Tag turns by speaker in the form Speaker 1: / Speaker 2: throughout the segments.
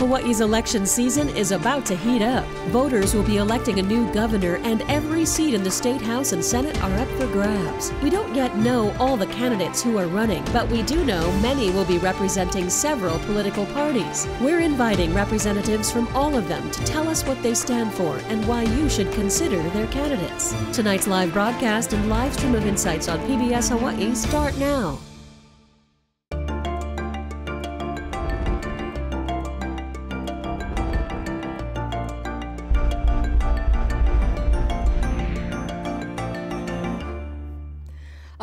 Speaker 1: Hawaii's election season is about to heat up. Voters will be electing a new governor, and every seat in the state house and senate are up for grabs. We don't yet know all the candidates who are running, but we do know many will be representing several political parties. We're inviting representatives from all of them to tell us what they stand for and why you should consider their candidates. Tonight's live broadcast and live stream of insights on PBS Hawaii start now.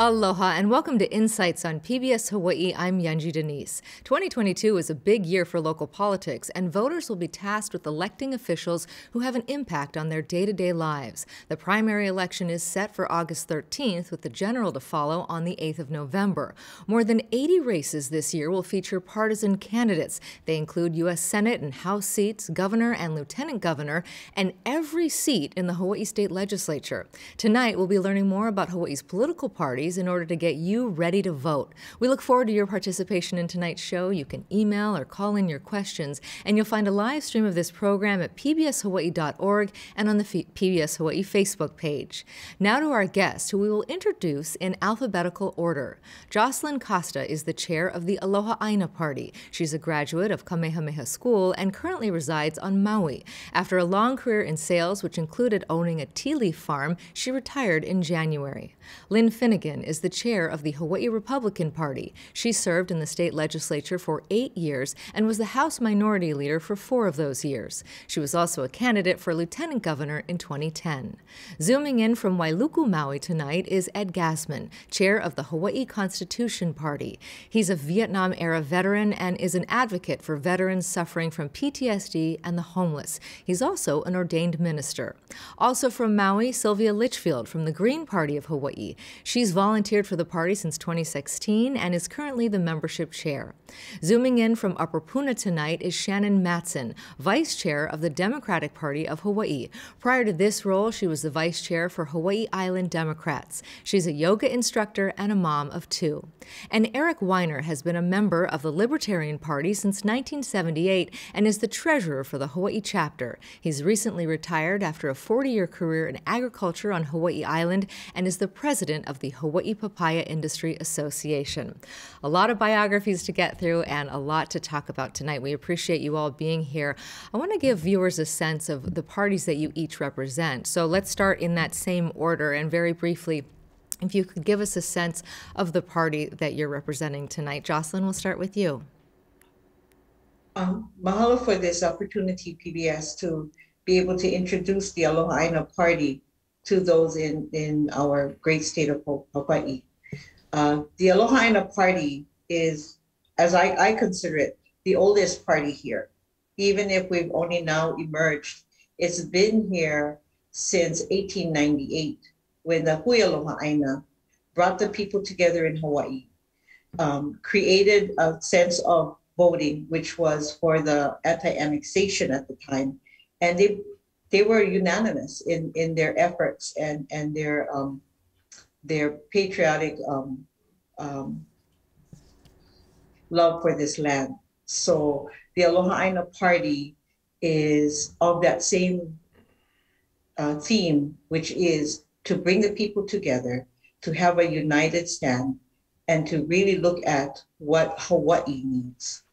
Speaker 2: Aloha and welcome to Insights on PBS Hawaii. I'm Yunji de Nies. 2022 is a big year for local politics, and voters will be tasked with electing officials who have an impact on their day to day lives. The primary election is set for August 13th, with the general to follow on the 8th of November. More than 80 races this year will feature partisan candidates. They include U.S. Senate and House seats, governor and lieutenant governor, and every seat in the Hawaii State Legislature. Tonight, we'll be learning more about Hawaii's political parties in order to get you ready to vote. We look forward to your participation in tonight's show. You can email or call in your questions, and you'll find a live stream of this program at pbshawaii.org and on the F- PBS Hawaii Facebook page. Now to our guest, who we will introduce in alphabetical order. Joclynn Costta is the chair of the Aloha Aina Party. She's a graduate of Kamehameha School and currently resides on Maui. After a long career in sales, which included owning a tea leaf farm, she retired in January. Lynn Finnegan is the chair of the Hawaii Republican Party. She served in the state legislature for eight years and was the House Minority Leader for four of those years. She was also a candidate for lieutenant governor in 2010. Zooming in from Wailuku, Maui tonight is Ed Gazmen, chair of the Hawaii Constitution Party. He's a Vietnam era veteran and is an advocate for veterans suffering from PTSD and the homeless. He's also an ordained minister. Also from Maui, Sylvia Litchfield from the Green Party of Hawaii. She's volunteered for the party since 2016 and is currently the membership chair. Zooming in from Upper Puna tonight is Shannon Matson, vice chair of the Democratic Party of Hawaii. Prior to this role, she was the vice chair for Hawaii Island Democrats. She's a yoga instructor and a mom of two. And Eric Weinert has been a member of the Libertarian Party since 1978 and is the treasurer for the Hawaii chapter. He's recently retired after a 40 year career in agriculture on Hawaii Island and is the president of the Hawaii Papaya Industry Association. A lot of biographies to get through and a lot to talk about tonight. We appreciate you all being here. I want to give viewers a sense of the parties that you each represent. So let's start in that same order and very briefly. If you could give us a sense of the party that you're representing tonight. Joclynn, we'll start with you.
Speaker 3: Um, mahalo for this opportunity, PBS, to be able to introduce the Aloha Aina Party to those in, in our great state of Hawaii. Uh, the Aloha Aina Party is, as I, I consider it, the oldest party here. Even if we've only now emerged, it's been here since 1898 when the Hui Aloha Aina brought the people together in Hawaii, um, created a sense of voting, which was for the anti-annexation at the time, and they they were unanimous in, in their efforts and, and their um, their patriotic um, um, love for this land. So the Aloha Aina Party is of that same uh, theme, which is to bring the people together, to have a united stand, and to really look at what Hawaii needs.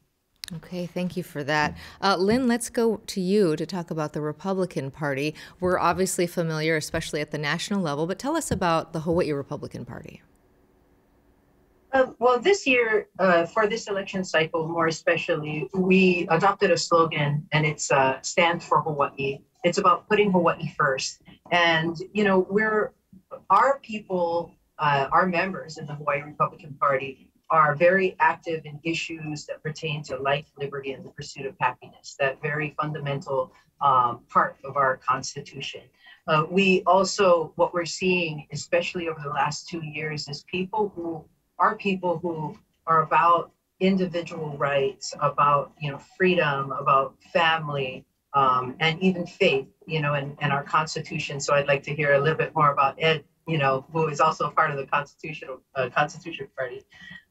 Speaker 2: Okay, thank you for that. Uh, Lynn, let's go to you to talk about the Republican Party. We're obviously familiar, especially at the national level, but tell us about the Hawaii Republican Party.
Speaker 4: Uh, well, this year, uh, for this election cycle, more especially, we adopted a slogan, and it's uh, "Stand for Hawaii." It's about putting Hawaii first, and you know, we're our people, uh, our members in the Hawaii Republican Party are very active in issues that pertain to life, liberty, and the pursuit of happiness, that very fundamental um, part of our Constitution. Uh, we also, what we're seeing, especially over the last two years, is people who are people who are about individual rights, about you know freedom, about family, um, and even faith, you know, and, and our Constitution. So I'd like to hear a little bit more about Ed, you know, who is also part of the Constitutional uh, Constitution Party.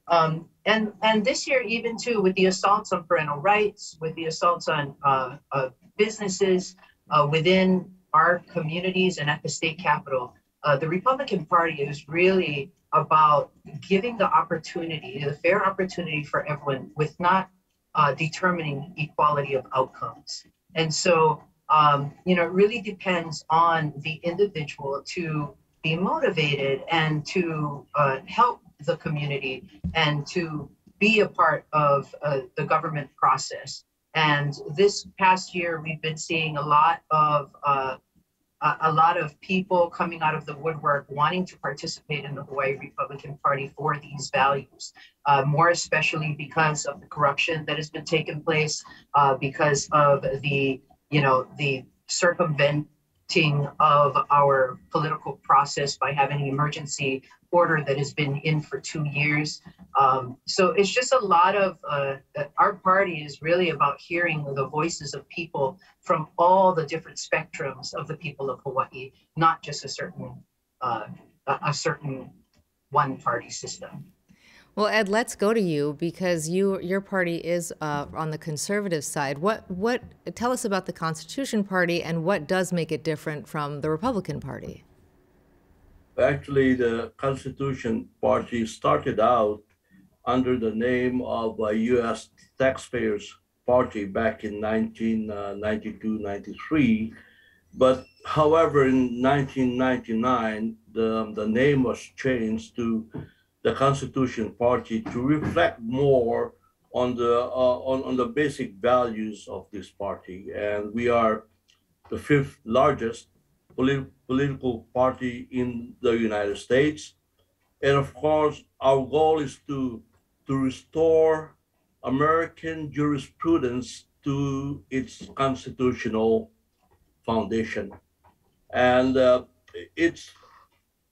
Speaker 4: Um, and and this year, even too, with the assaults on parental rights, with the assaults on uh, uh, businesses uh, within our communities and at the state capitol, uh, the Republican Party is really about giving the opportunity, the fair opportunity for everyone, with not uh, determining equality of outcomes. And so, um, you know, it really depends on the individual to be motivated and to uh, help the community and to be a part of uh, the government process. And this past year, we've been seeing a lot of uh, a lot of people coming out of the woodwork wanting to participate in the Hawaii Republican Party for these values, uh, more especially because of the corruption that has been taking place, uh, because of the you know the circumvent of our political process by having an emergency order that has been in for two years. Um, so it's just a lot of, uh, our party is really about hearing the voices of people from all the different spectrums of the people of Hawaii, not just a certain, uh, a certain one party system.
Speaker 2: Well, Ed, let's go to you because you your party is uh, on the conservative side. What what tell us about the Constitution Party and what does make it different from the Republican Party?
Speaker 5: Actually, the Constitution Party started out under the name of a U.S. Taxpayers Party back in 1992-93, uh, but however, in 1999, the the name was changed to the Constitution Party to reflect more on the uh, on, on the basic values of this party. And we are the fifth largest polit- political party in the United States. And of course, our goal is to to restore American jurisprudence to its constitutional foundation. And uh, it's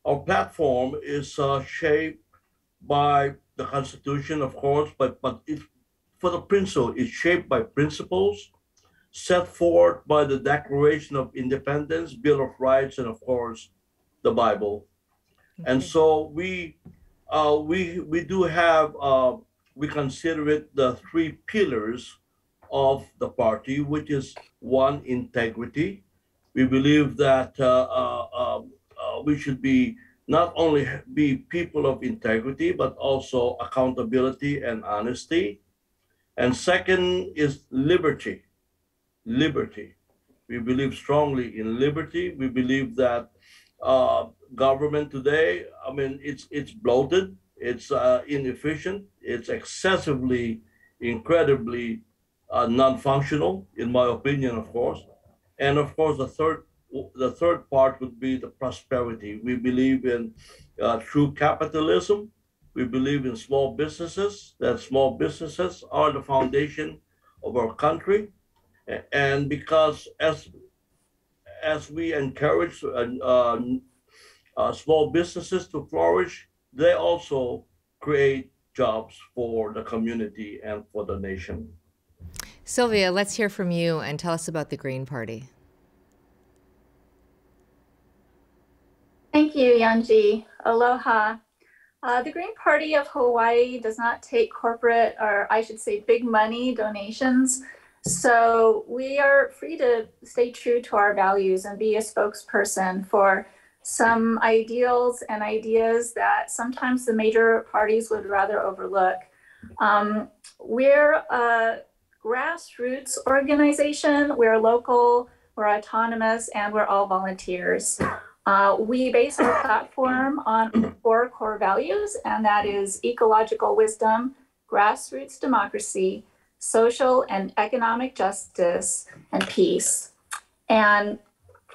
Speaker 5: our platform is uh, shaped by the Constitution, of course, but but it, for the principle, it's shaped by principles set forth by the Declaration of Independence, Bill of Rights, and of course, the Bible. Okay. And so we uh, we we do have uh, we consider it the three pillars of the party, which is one integrity. We believe that uh, uh um, uh, we should be not only be people of integrity, but also accountability and honesty. And second is liberty. Liberty. We believe strongly in liberty. We believe that uh, government today, I mean, it's it's bloated, it's uh, inefficient, it's excessively, incredibly uh, non-functional, in my opinion, of course. And of course, the third the third part would be the prosperity. We believe in uh, true capitalism. We believe in small businesses, that small businesses are the foundation of our country. And because as, as we encourage uh, uh, uh small businesses to flourish, they also create jobs for the community and for the nation.
Speaker 2: Sylvia, let's hear from you and tell us about the Green Party.
Speaker 6: Thank you, Yunji. Aloha. Uh, the Green Party of Hawaii does not take corporate, or I should say big money donations. So we are free to stay true to our values and be a spokesperson for some ideals and ideas that sometimes the major parties would rather overlook. Um, we're a grassroots organization, we're local, we're autonomous, and we're all volunteers. Uh, we base our platform on four core values, and that is ecological wisdom, grassroots democracy, social and economic justice, and peace. And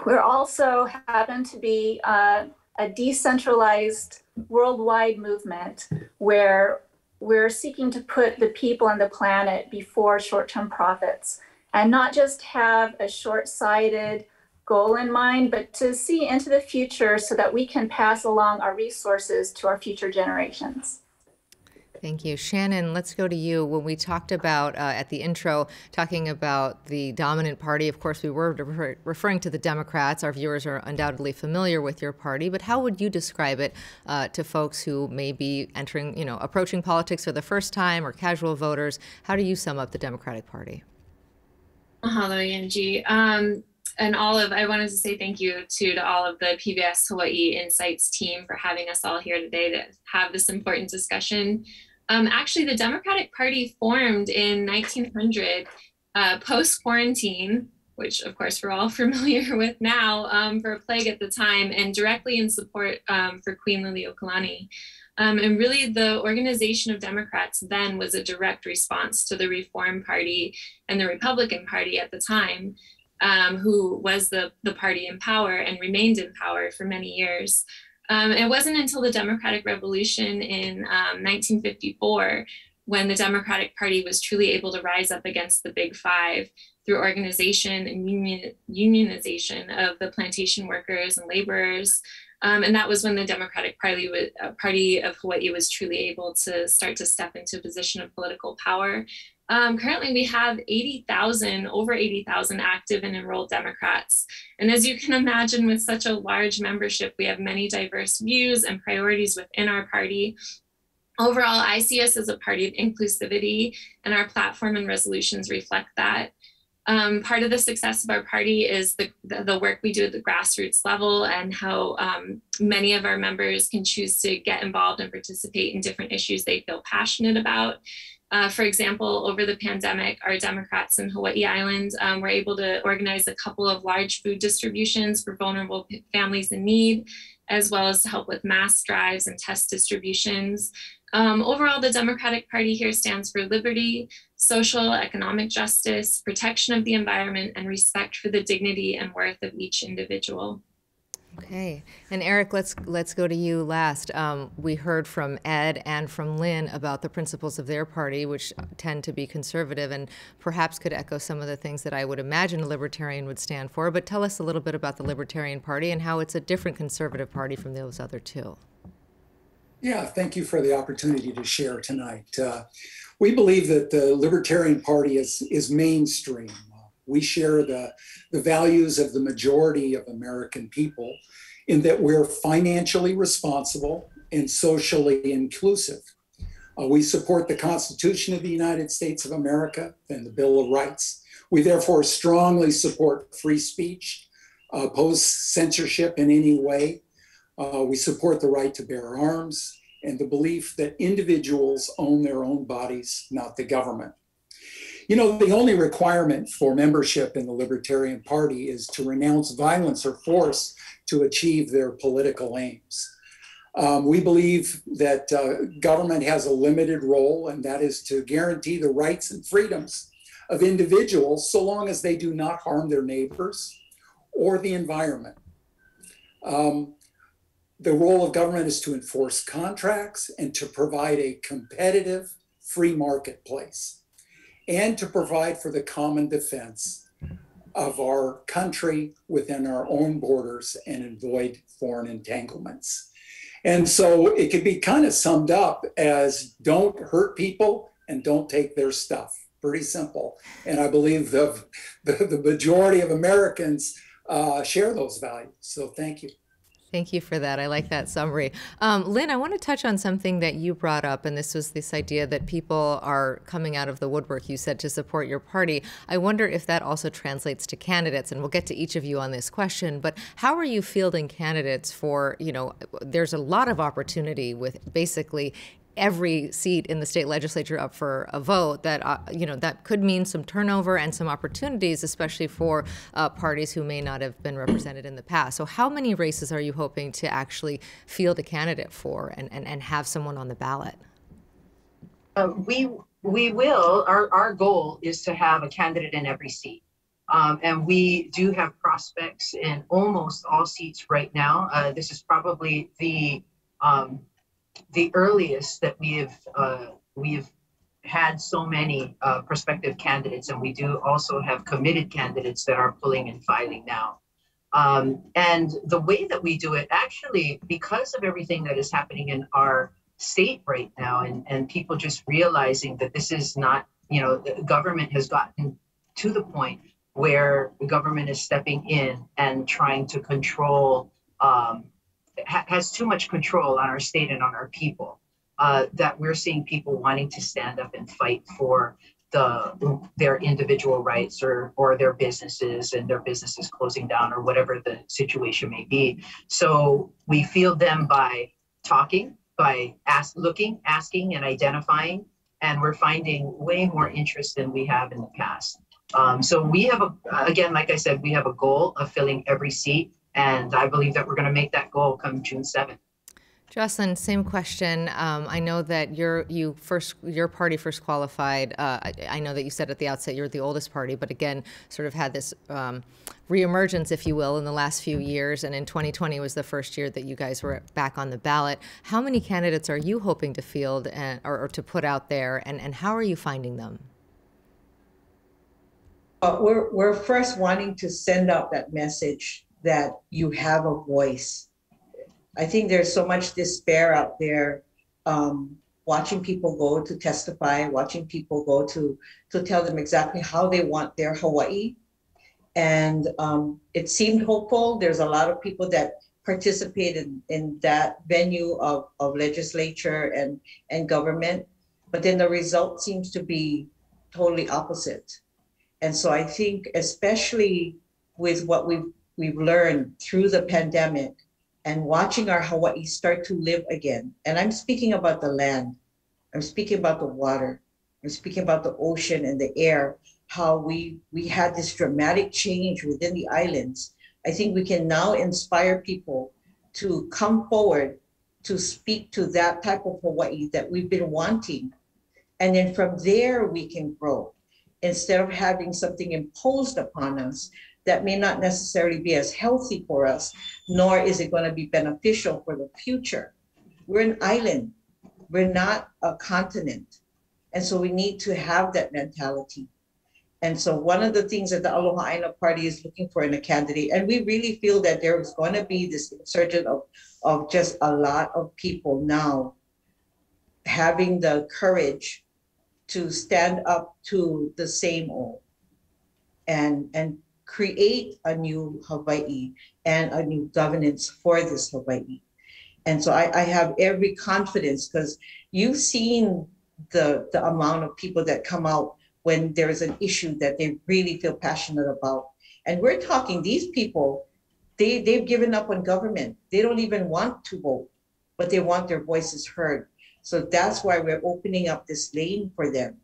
Speaker 6: we're also happen to be uh, a decentralized worldwide movement where we're seeking to put the people and the planet before short-term profits and not just have a short-sighted goal in mind, but to see into the future so that we can pass along our resources to our future generations.
Speaker 2: Thank you. Shannon, let's go to you. When we talked about uh, at the intro, talking about the dominant party, of course, we were refer- referring to the Democrats. Our viewers are undoubtedly familiar with your party, but how would you describe it uh, to folks who may be entering, you know, approaching politics for the first time or casual voters? How do you sum up the Democratic Party?
Speaker 7: Hello, Yunji. Um, and all of I wanted to say thank you to, to all of the PBS Hawaii Insights team for having us all here today to have this important discussion. Um, actually, the Democratic Party formed in 1900 uh, post quarantine, which of course we're all familiar with now, um, for a plague at the time, and directly in support um, for Queen Liliuokalani. Um, and really, the organization of Democrats then was a direct response to the Reform Party and the Republican Party at the time um, who was the, the party in power and remained in power for many years. Um, it wasn't until the Democratic Revolution in um, 1954 when the Democratic Party was truly able to rise up against the Big Five through organization and union, unionization of the plantation workers and laborers. Um, and that was when the Democratic Party, uh, Party of Hawaii was truly able to start to step into a position of political power um, currently, we have 80,000, over 80,000 active and enrolled Democrats. And as you can imagine, with such a large membership, we have many diverse views and priorities within our party. Overall, I see us as a party of inclusivity, and our platform and resolutions reflect that. Um, part of the success of our party is the, the, work we do at the grassroots level and how um, many of our members can choose to get involved and participate in different issues they feel passionate about. Uh, for example, over the pandemic, our Democrats in Hawaii Island um, were able to organize a couple of large food distributions for vulnerable families in need, as well as to help with mass drives and test distributions. Um, overall, the Democratic Party here stands for liberty, social, economic justice, protection of the environment, and respect for the dignity and worth of each individual.
Speaker 2: Okay, and Eric, let's let's go to you last. Um, we heard from Ed and from Lynn about the principles of their party, which tend to be conservative, and perhaps could echo some of the things that I would imagine a libertarian would stand for. But tell us a little bit about the Libertarian Party and how it's a different conservative party from those other two.
Speaker 8: Yeah, thank you for the opportunity to share tonight. Uh, we believe that the Libertarian Party is is mainstream. We share the, the values of the majority of American people in that we're financially responsible and socially inclusive. Uh, we support the Constitution of the United States of America and the Bill of Rights. We therefore strongly support free speech, uh, oppose censorship in any way. Uh, we support the right to bear arms and the belief that individuals own their own bodies, not the government. You know, the only requirement for membership in the Libertarian Party is to renounce violence or force to achieve their political aims. Um, we believe that uh, government has a limited role, and that is to guarantee the rights and freedoms of individuals so long as they do not harm their neighbors or the environment. Um, the role of government is to enforce contracts and to provide a competitive free marketplace and to provide for the common defense of our country within our own borders and avoid foreign entanglements. And so it could be kind of summed up as don't hurt people and don't take their stuff. Pretty simple. And I believe the, the, the majority of Americans uh, share those values. So thank you.
Speaker 2: Thank you for that. I like that summary. Um, Lynn, I want to touch on something that you brought up, and this was this idea that people are coming out of the woodwork, you said, to support your party. I wonder if that also translates to candidates, and we'll get to each of you on this question, but how are you fielding candidates for, you know, there's a lot of opportunity with basically every seat in the state legislature up for a vote that uh, you know that could mean some turnover and some opportunities especially for uh, parties who may not have been represented in the past. So how many races are you hoping to actually field a candidate for and, and, and have someone on the ballot?
Speaker 4: Uh, we we will. Our, our goal is to have a candidate in every seat. Um, and we do have prospects in almost all seats right now. Uh, this is probably the um, the earliest that we have uh, we've had so many uh, prospective candidates, and we do also have committed candidates that are pulling and filing now. Um, and the way that we do it, actually, because of everything that is happening in our state right now and, and people just realizing that this is not, you know, the government has gotten to the point where the government is stepping in and trying to control, um, ha- has too much control on our state and on our people. Uh, that we're seeing people wanting to stand up and fight for the their individual rights or or their businesses and their businesses closing down or whatever the situation may be. So we field them by talking, by ask, looking, asking, and identifying, and we're finding way more interest than we have in the past. Um, so we have a again, like I said, we have a goal of filling every seat, and I believe that we're going to make that goal come June seventh.
Speaker 2: Joclynn, same question. Um, I know that your you first your party first qualified. Uh, I, I, know that you said at the outset you're the oldest party, but again, sort of had this um, reemergence, if you will, in the last few years. And in 2020 was the first year that you guys were back on the ballot. How many candidates are you hoping to field and or, or to put out there, and, and how are you finding them?
Speaker 3: Uh, we're we're first wanting to send out that message that you have a voice I think there's so much despair out there. Um, watching people go to testify, watching people go to to tell them exactly how they want their Hawaii, and um, it seemed hopeful. There's a lot of people that participated in that venue of, of legislature and and government, but then the result seems to be totally opposite. And so I think, especially with what we've we've learned through the pandemic, and watching our Hawaii start to live again. And I'm speaking about the land, I'm speaking about the water, I'm speaking about the ocean and the air, how we we had this dramatic change within the islands. I think we can now inspire people to come forward to speak to that type of Hawaii that we've been wanting. And then from there we can grow. Instead of having something imposed upon us, that may not necessarily be as healthy for us, nor is it going to be beneficial for the future. We're an island, we're not a continent. And so we need to have that mentality. And so one of the things that the Aloha Aina Party is looking for in a candidate, and we really feel that there is going to be this insurgent of, of just a lot of people now having the courage to stand up to the same old and and create a new Hawaii and a new governance for this Hawaii. And so I, I have every confidence because you've seen the, the amount of people that come out when there's an issue that they really feel passionate about. And we're talking these people, they, they've given up on government. They don't even want to vote, but they want their voices heard. So that's why we're opening up this lane for them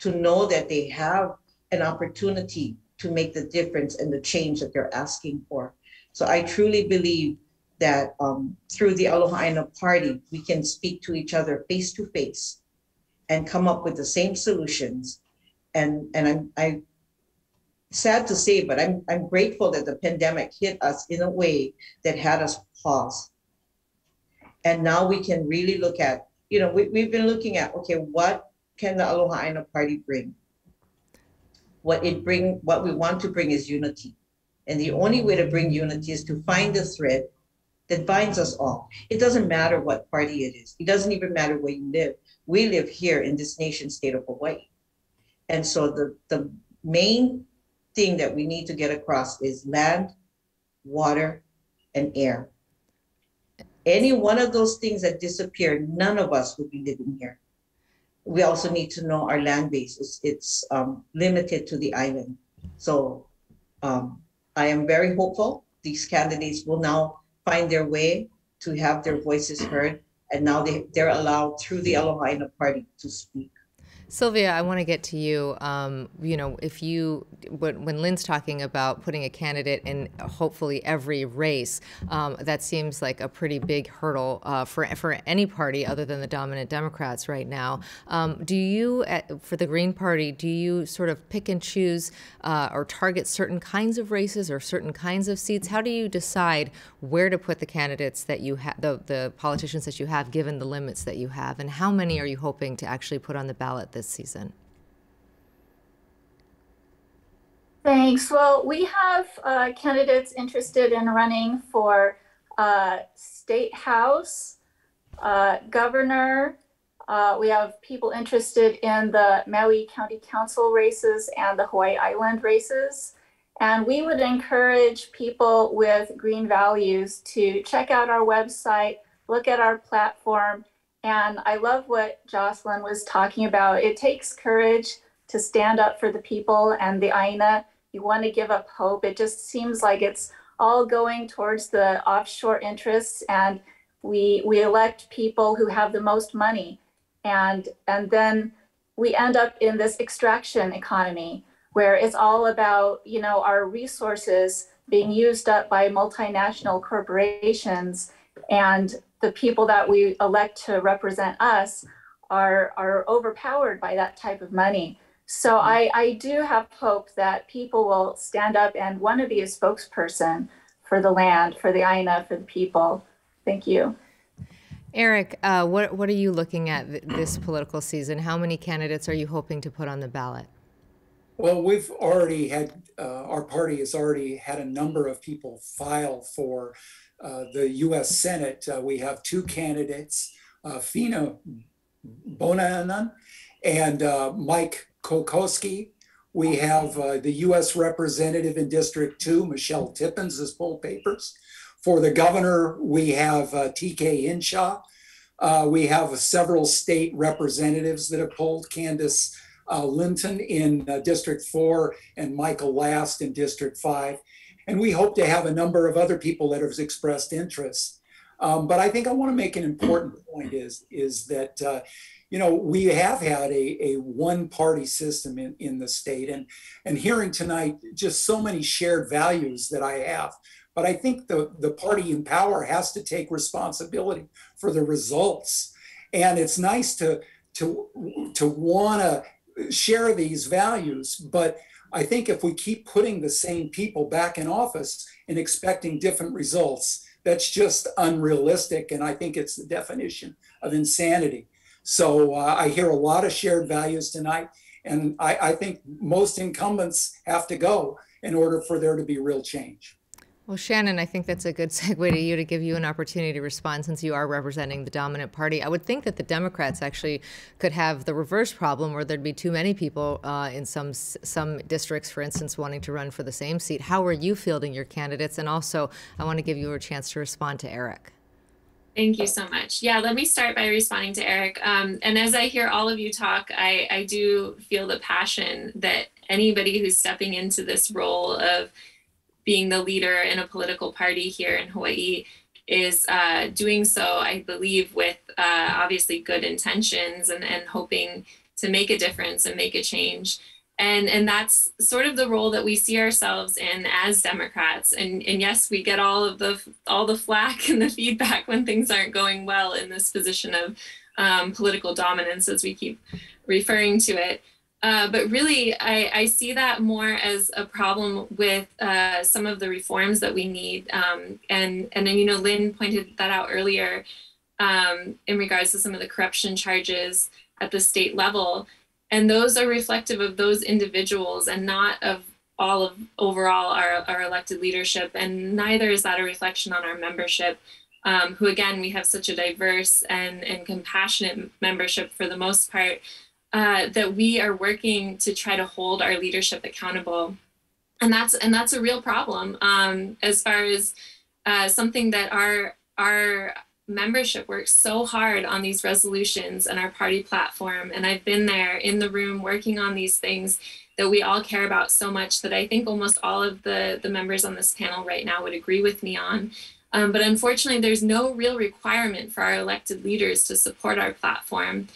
Speaker 3: to know that they have an opportunity to make the difference and the change that they're asking for. So I truly believe that um, through the Aloha Aina Party, we can speak to each other face to face and come up with the same solutions. And and I'm I sad to say, but I'm I'm grateful that the pandemic hit us in a way that had us pause. And now we can really look at, you know, we, we've been looking at, okay, what can the Aloha Aina Party bring? What it bring what we want to bring is unity. And the only way to bring unity is to find the thread that binds us all. It doesn't matter what party it is. It doesn't even matter where you live. We live here in this nation state of hawaii. And so the the main thing that we need to get across is land water and air. Any one of those things that disappear none of us would be living here we also need to know our land base. It's, it's um, limited to the island. So um, I am very hopeful these candidates will now find their way to have their voices heard. And now they, they're allowed through the Aloha Party to speak.
Speaker 2: Sylvia, I want to get to you. Um, you know, if you when, when Lynn's talking about putting a candidate in hopefully every race, um, that seems like a pretty big hurdle uh, for for any party other than the dominant Democrats right now. Um, do you, for the Green Party, do you sort of pick and choose uh, or target certain kinds of races or certain kinds of seats? How do you decide where to put the candidates that you have, the the politicians that you have, given the limits that you have, and how many are you hoping to actually put on the ballot? This season?
Speaker 6: Thanks. Well, we have uh, candidates interested in running for uh, State House, uh, governor. Uh, we have people interested in the Maui County Council races and the Hawaii Island races. And we would encourage people with green values to check out our website, look at our platform. And I love what Joclynn was talking about. It takes courage to stand up for the people and the Aina. You want to give up hope. It just seems like it's all going towards the offshore interests and we we elect people who have the most money and and then we end up in this extraction economy where it's all about you know our resources being used up by multinational corporations and the people that we elect to represent us are are overpowered by that type of money so I, I do have hope that people will stand up and want to be a spokesperson for the land, for the Aina, for the people. Thank you.
Speaker 2: Eric, uh, what, what are you looking at th- this political season? How many candidates are you hoping to put on the ballot?
Speaker 8: Well, we've already had, uh, our party has already had a number of people file for the US Senate. Uh, we have two candidates, uh, Feena Bonoan and uh, Mike Kokoski. We have uh, the US representative in District 2, Michelle Tippens, has pulled papers. For the governor, we have uh, TK Hinshaw. Uh, we have several state representatives that have polled Candace uh, Linton in uh, District 4 and Michael Last in District 5. And we hope to have a number of other people that have expressed interest. Um, but I think I want to make an important point is, is that uh, you know, we have had a, a one party system in, in the state and, and hearing tonight just so many shared values that I have. But I think the, the party in power has to take responsibility for the results. And it's nice to, to, to want to share these values. But I think if we keep putting the same people back in office and expecting different results, that's just unrealistic. And I think it's the definition of insanity. So uh, I hear a lot of shared values tonight, and I, I think most incumbents have to go in order for there to be real change.
Speaker 2: Well, Shannon, I think that's a good segue to you to give you an opportunity to respond since you are representing the dominant party. I would think that the Democrats actually could have the reverse problem where there'd be too many people uh, in some some districts, for instance, wanting to run for the same seat. How are you fielding your candidates? And also, I want to give you a chance to respond to Eric.
Speaker 7: Thank you so much. Yeah, let me start by responding to Eric. Um, and as I hear all of you talk, I, I do feel the passion that anybody who's stepping into this role of being the leader in a political party here in Hawaii is uh, doing so, I believe, with uh, obviously good intentions and, and hoping to make a difference and make a change. And and that's sort of the role that we see ourselves in as democrats. And and yes we get all of the all the flack and the feedback when things aren't going well in this position of um, political dominance as we keep referring to it uh, but really I, I see that more as a problem with uh, some of the reforms that we need. Um, and and then you know lynn pointed that out earlier um, in regards to some of the corruption charges at the state level. And those are reflective of those individuals and not of all of overall our, our elected leadership. And neither is that a reflection on our membership um, who again we have such a diverse and, and compassionate membership for the most part uh, that we are working to try to hold our leadership accountable and that's and that's a real problem um, as far as uh, something that our our membership works so hard on these resolutions and our party platform. And I've been there in the room working on these things that we all care about so much that I think almost all of the, the members on this panel right now would agree with me on. Um, but unfortunately, there's no real requirement for our elected leaders to support our platform.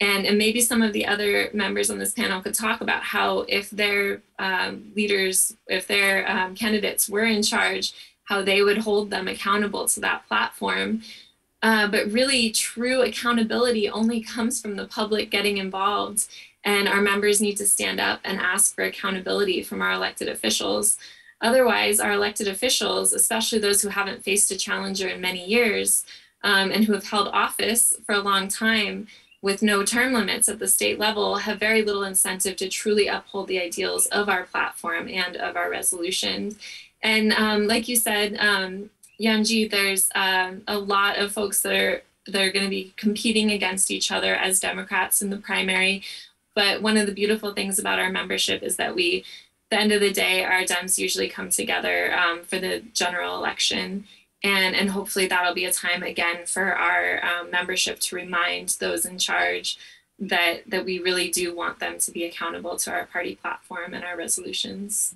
Speaker 7: And, and maybe some of the other members on this panel could talk about how if their um, leaders, if their um, candidates were in charge, how they would hold them accountable to that platform. Uh, but really, true accountability only comes from the public getting involved. And our members need to stand up and ask for accountability from our elected officials. Otherwise, our elected officials, especially those who haven't faced a challenger in many years um, and who have held office for a long time with no term limits at the state level, have very little incentive to truly uphold the ideals of our platform and of our resolutions. And um, like you said, um, Yunji, there's um, a lot of folks that are they're going to be competing against each other as Democrats in the primary. But one of the beautiful things about our membership is that we, the end of the day, our Dems usually come together um, for the general election. And, and hopefully that'll be a time again for our um, membership to remind those in charge that that we really do want them to be accountable to our party platform and our resolutions.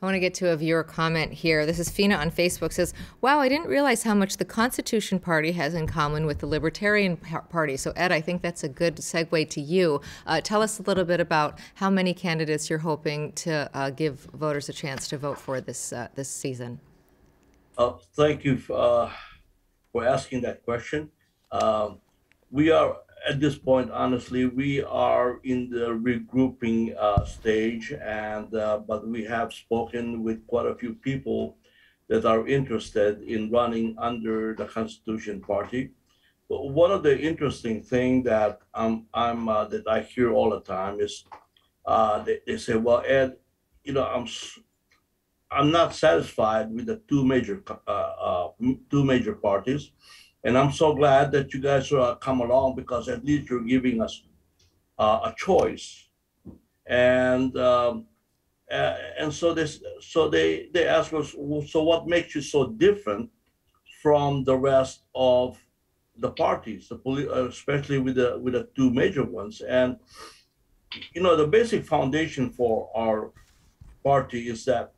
Speaker 2: I want to get to a viewer comment here. This is Fina on Facebook says, "Wow, I didn't realize how much the Constitution Party has in common with the Libertarian Party." So, Ed, I think that's a good segue to you. Uh, tell us a little bit about how many candidates you're hoping to uh, give voters a chance to vote for this uh, this season.
Speaker 5: Uh, thank you uh, for asking that question. Um, we are at this point, honestly, we are in the regrouping uh, stage, and uh, but we have spoken with quite a few people that are interested in running under the Constitution Party. But one of the interesting thing that I'm, I'm uh, that I hear all the time is uh, they, they say, "Well, Ed, you know, I'm I'm not satisfied with the two major uh, uh, two major parties." And I'm so glad that you guys uh, come along because at least you're giving us uh, a choice. And um, and so this so they they ask us so what makes you so different from the rest of the parties, the poli- uh, especially with the with the two major ones. And you know the basic foundation for our party is that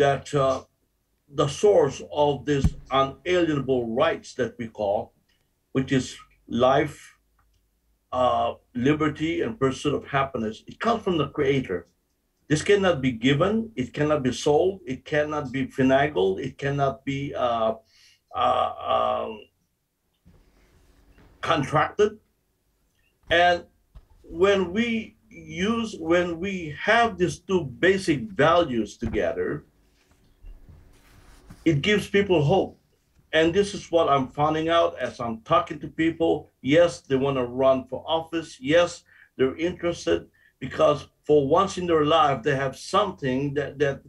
Speaker 5: that uh, the source of this unalienable rights that we call, which is life, uh, liberty, and pursuit of happiness, it comes from the Creator. This cannot be given, it cannot be sold, it cannot be finagled, it cannot be uh, uh, um, contracted. And when we use, when we have these two basic values together, it gives people hope. And this is what I'm finding out as I'm talking to people. Yes, they want to run for office. Yes, they're interested because for once in their life they have something that that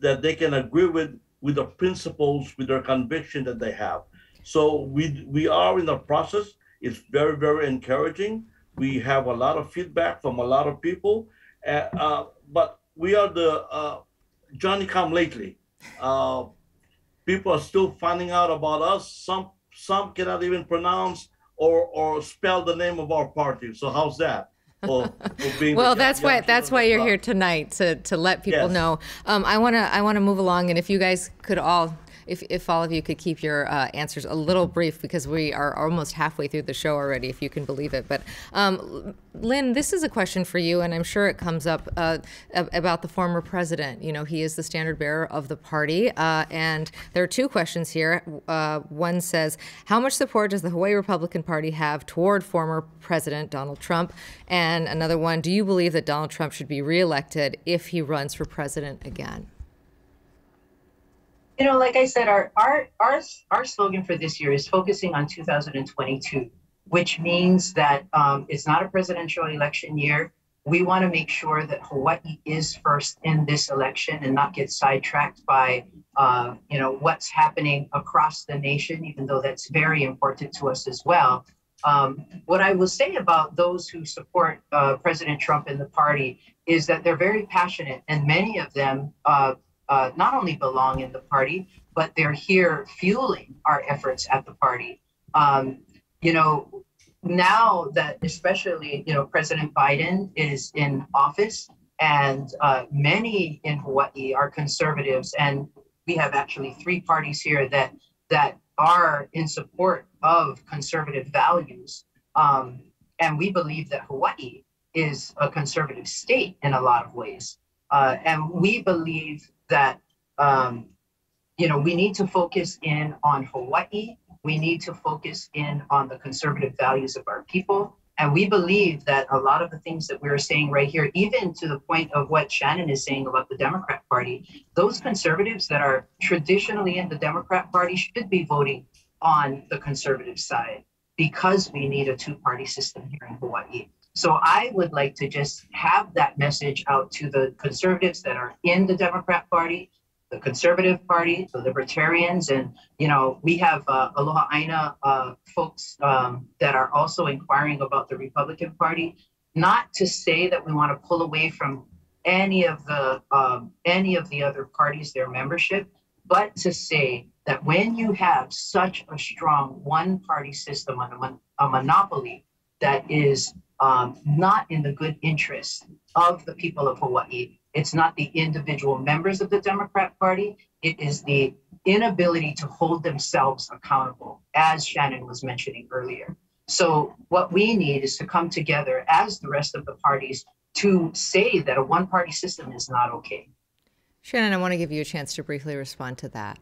Speaker 5: that they can agree with with the principles, with their conviction that they have. So we we are in the process. It's very very encouraging. We have a lot of feedback from a lot of people, uh, uh, but we are the uh, Johnny come lately. Uh, people are still finding out about us. Some some cannot even pronounce or or spell the name of our party. So how's that?
Speaker 2: well, that's why that's why you're here tonight to to let people yes. know. Um, I wanna I wanna move along, and if you guys could all if, if all of you could keep your uh, answers a little brief because we are almost halfway through the show already, if you can believe it. But um, Lynn, this is a question for you, and I'm sure it comes up uh, about the former president. You know, he is the standard bearer of the party, uh, and there are two questions here. Uh, one says, "How much support does the Hawaii Republican Party have toward former President Donald Trump?" And another one, "Do you believe that Donald Trump should be reelected if he runs for president again?"
Speaker 4: You know, like I said, our our our our slogan for this year is focusing on 2022, which means that um, it's not a presidential election year. We want to make sure that Hawaii is first in this election and not get sidetracked by, uh, you know, what's happening across the nation, even though that's very important to us as well. Um, what I will say about those who support uh, President Trump and the party is that they're very passionate, and many of them uh, uh, not only belong in the party, but they're here fueling our efforts at the party. Um, you know, now that especially, you know, President Biden is in office and uh, many in Hawaii are conservatives, and we have actually three parties here that that are in support of conservative values. Um, and we believe that Hawaii is a conservative state in a lot of ways. Uh, and we believe that um, you know we need to focus in on Hawaii. We need to focus in on the conservative values of our people. And we believe that a lot of the things that we're saying right here, even to the point of what Shannon is saying about the Democrat Party, those conservatives that are traditionally in the Democrat Party should be voting on the conservative side because we need a two party system here in Hawaii. So I would like to just have that message out to the conservatives that are in the Democrat Party the Conservative Party, the Libertarians, and you know we have uh, Aloha Aina uh, folks um, that are also inquiring about the Republican Party. Not to say that we want to pull away from any of the um, any of the other parties, their membership, but to say that when you have such a strong one-party system a, mon- a monopoly that is um, not in the good interest of the people of Hawaii, it's not the individual members of the Democrat Party. It is the inability to hold themselves accountable, as Shannon was mentioning earlier. So, what we need is to come together as the rest of the parties to say that a one party system is not okay.
Speaker 2: Shannon, I want to give you a chance to briefly respond to that.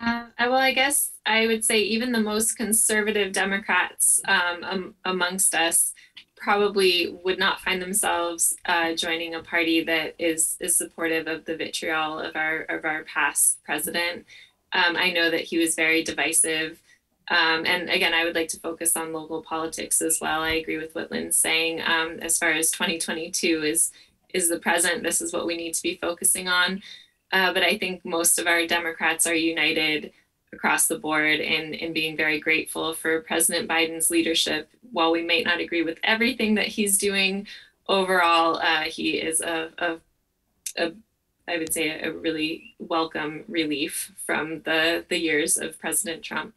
Speaker 7: Uh, well, I guess I would say even the most conservative Democrats um, um, amongst us probably would not find themselves uh, joining a party that is is supportive of the vitriol of our of our past president. Um, I know that he was very divisive. Um, and again, I would like to focus on local politics as well. I agree with what Lynn's saying. Um, as far as 2022 is is the present, this is what we need to be focusing on. Uh, but I think most of our Democrats are united across the board in, in being very grateful for President Biden's leadership. While we may not agree with everything that he's doing, overall, uh, he is a, a, a, I would say, a really welcome relief from the, the years of President Trump.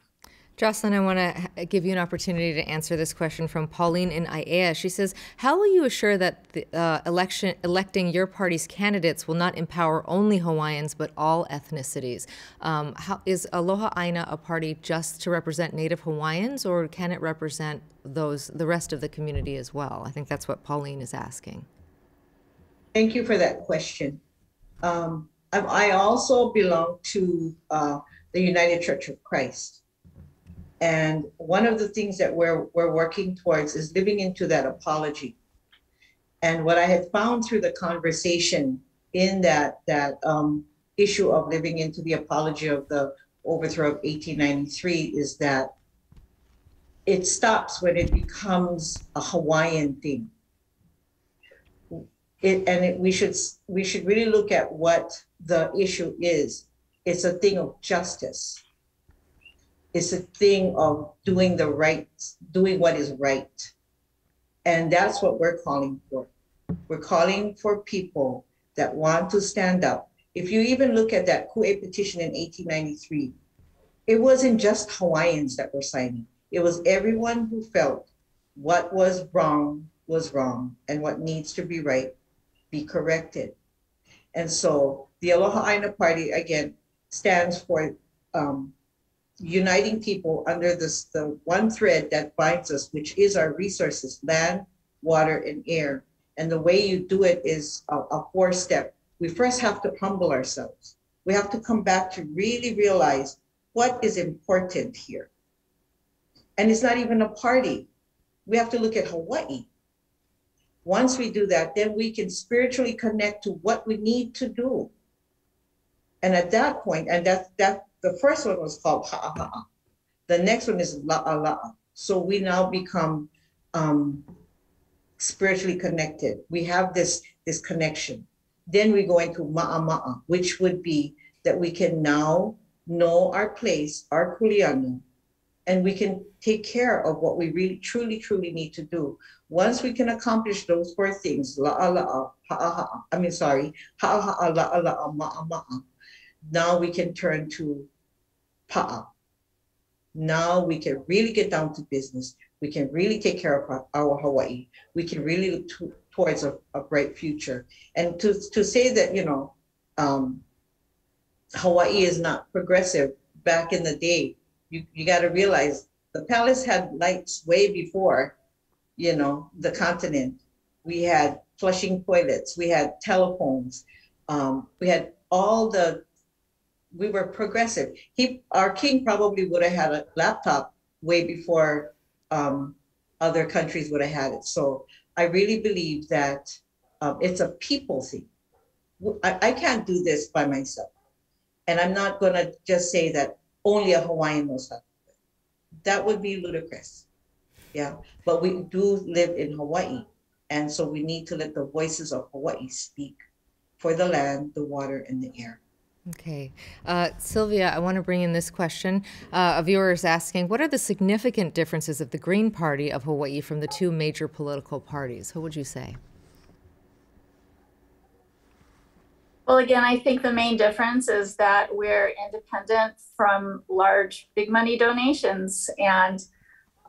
Speaker 2: Joclynn, I want to give you an opportunity to answer this question from Pauline in Aiea. She says, "How will you assure that the uh, election electing your party's candidates will not empower only Hawaiians but all ethnicities? Um, how, is Aloha Aina a party just to represent Native Hawaiians, or can it represent those the rest of the community as well? I think that's what Pauline is asking."
Speaker 3: Thank you for that question. Um, I also belong to uh, the United Church of Christ. And one of the things that we're, we're working towards is living into that apology. And what I had found through the conversation in that, that um, issue of living into the apology of the overthrow of 1893 is that it stops when it becomes a Hawaiian thing. It, and it, we should we should really look at what the issue is. It's a thing of justice it's a thing of doing the right, doing what is right. And that's what we're calling for. We're calling for people that want to stand up. If you even look at that Ku'e petition in 1893, it wasn't just Hawaiians that were signing. It was everyone who felt what was wrong was wrong and what needs to be right be corrected. And so the Aloha Aina Party, again, stands for um, uniting people under this the one thread that binds us, which is our resources, land, water, and air. And the way you do it is a, a four step. We first have to humble ourselves. We have to come back to really realize what is important here. And it's not even a party. We have to look at Hawaii. Once we do that, then we can spiritually connect to what we need to do. And at that point, and that that the first one was called Ha'aha'a. The next one is La'ala'a. So we now become um, spiritually connected. We have this, this connection. Then we go into Ma'ama'a, which would be that we can now know our place, our kuleana, and we can take care of what we really, truly, truly need to do. Once we can accomplish those four things, la'ala'a, ha'aha'a, I mean, sorry, ha ha'aha'a, la'ala'a, ma'ama'a, now we can turn to pa'a. Now we can really get down to business. We can really take care of our, our Hawaii. We can really look to, towards a, a, bright future. And to, to say that, you know, um, Hawaii is not progressive back in the day, you, you got to realize the palace had lights way before, you know, the continent. We had flushing toilets, we had telephones, um, we had all the we were progressive. He, our king, probably would have had a laptop way before um, other countries would have had it. So I really believe that um, it's a people thing. I, I can't do this by myself, and I'm not going to just say that only a Hawaiian knows how to do. That would be ludicrous. Yeah, but we do live in Hawaii, and so we need to let the voices of Hawaii speak for the land, the water, and the air.
Speaker 2: Okay. Uh, Sylvia, I want to bring in this question. Uh, a viewer is asking What are the significant differences of the Green Party of Hawaii from the two major political parties? What would you say?
Speaker 6: Well, again, I think the main difference is that we're independent from large, big money donations. And,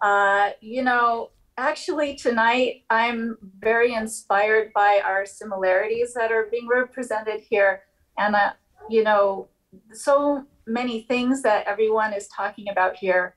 Speaker 6: uh, you know, actually, tonight I'm very inspired by our similarities that are being represented here. And, uh, you know, so many things that everyone is talking about here.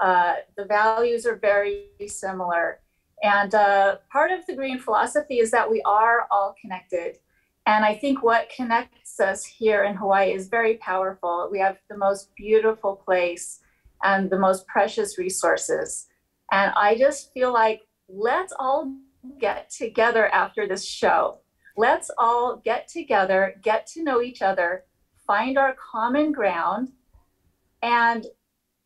Speaker 6: Uh, the values are very similar. And uh, part of the green philosophy is that we are all connected. And I think what connects us here in Hawaii is very powerful. We have the most beautiful place and the most precious resources. And I just feel like let's all get together after this show. Let's all get together, get to know each other, find our common ground. And,